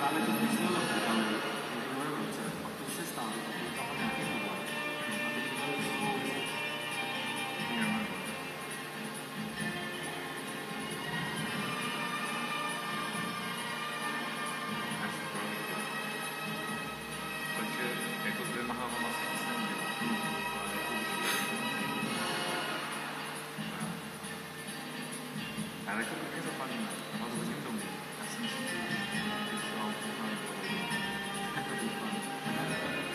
pak to se stalo,